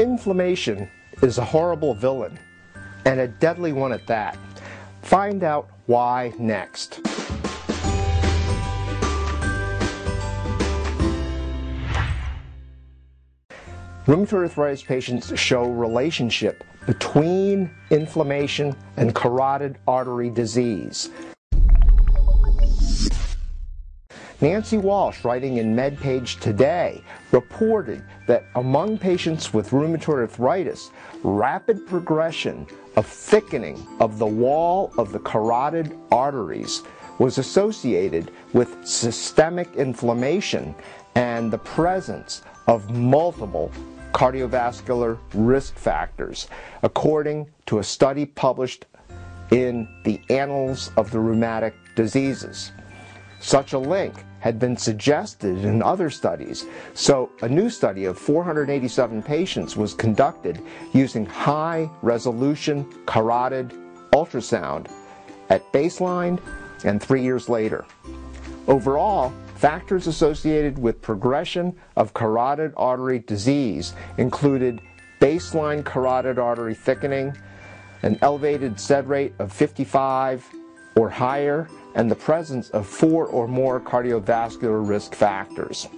Inflammation is a horrible villain, and a deadly one at that. Find out why next. Rheumatoid arthritis patients show relationship between inflammation and carotid artery disease. Nancy Walsh, writing in MedPage Today, reported that among patients with rheumatoid arthritis, rapid progression of thickening of the wall of the carotid arteries was associated with systemic inflammation and the presence of multiple cardiovascular risk factors, according to a study published in the Annals of the Rheumatic Diseases. Such a link had been suggested in other studies, so a new study of 487 patients was conducted using high resolution carotid ultrasound at baseline and three years later. Overall, factors associated with progression of carotid artery disease included baseline carotid artery thickening, an elevated SED rate of 55 or higher, and the presence of four or more cardiovascular risk factors.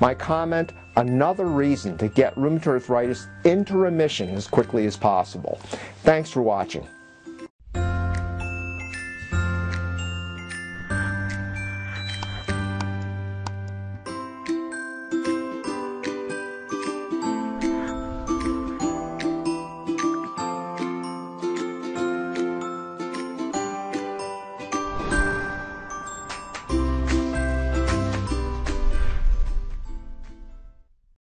My comment, another reason to get rheumatoid arthritis into remission as quickly as possible. Thanks for watching.